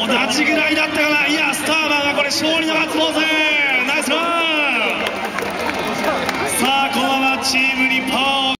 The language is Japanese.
同じぐらいだったかないやスターマンがこれ勝利のガッツポーズナイスワン。さあこのままチーム